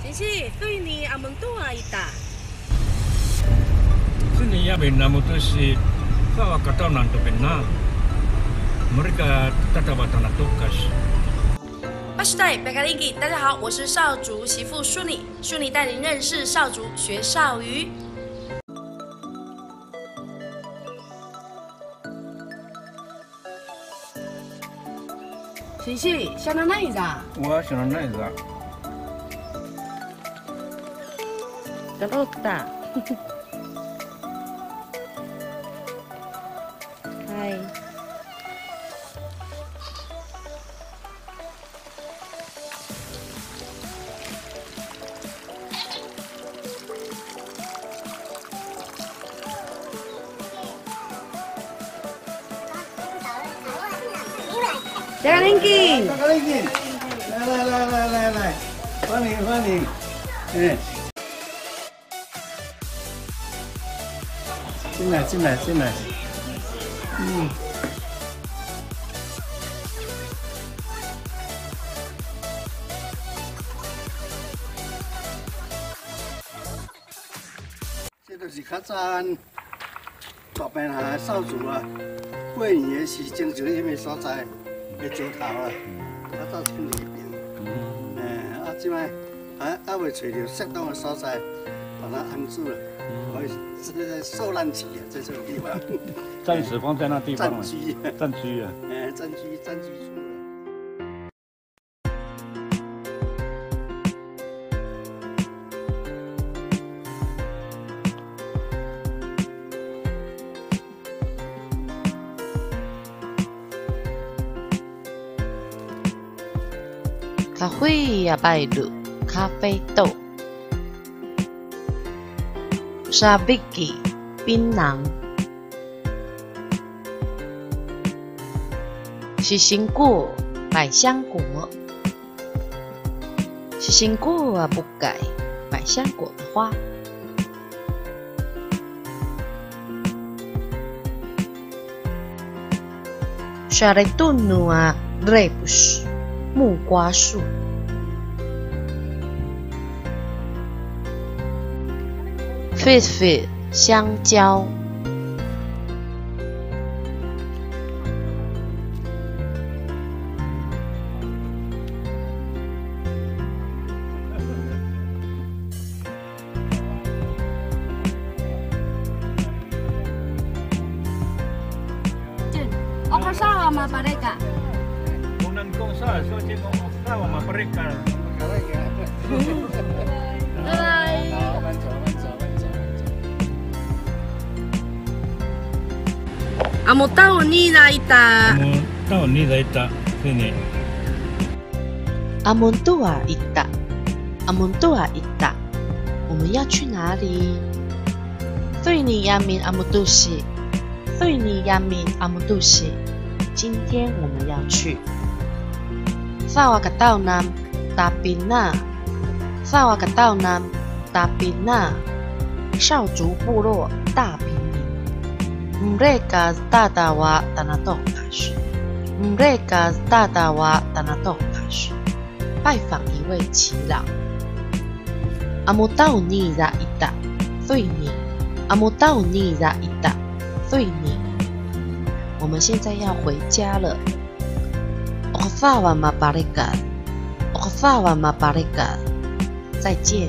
先生，对你阿门多阿伊达。这里亚美那姆多是法瓦卡多南多边纳，莫里卡塔塔瓦塔纳多卡什。巴士代贝卡林基，大家好，我是少族媳妇舒妮，舒妮带您认识少族，学少语。先生，想到哪一个？我想到那一个？Tak? Hai. 贝卡林吉，大家进，来来来来来来，欢迎欢迎，哎，进来进来进来，嗯。这就是较早大病下少主啊，过年的时正就迄个所在的石头啊，较早囥里边，诶，啊，即摆还还未找到适当的所在，把它安置了，可以这个受难期啊，在这个地方。暂时放在那地方了，暂居，暂居啊。诶，暂居暂居住了。咖啡呀，拜鲁咖啡豆，沙比基槟榔，是新果百香果，是新果啊不改百香果的花。沙雷杜努啊 grapes 木瓜树。狒狒香蕉。哦快上了吗把这个不能够上说这个我知道我们个阿莫到你那一打。Mo tao ni dai ta sini. 阿蒙杜尔伊达，阿蒙杜尔伊达，我们要去哪里？对你亚明阿姆杜西，对你亚明阿姆杜西，今天我们要去。萨瓦卡道南达比纳，萨瓦卡道南达比纳，少族部落大平林。唔瑞嘎大大瓦达那豆卡什，唔瑞嘎大大瓦达那豆卡什。拜访一位耆老。阿莫道尼拉伊达，对你。阿莫道尼拉伊达，对你。我们现在要回家了。奥法瓦马巴里嘎，奥法瓦马巴里嘎，再见。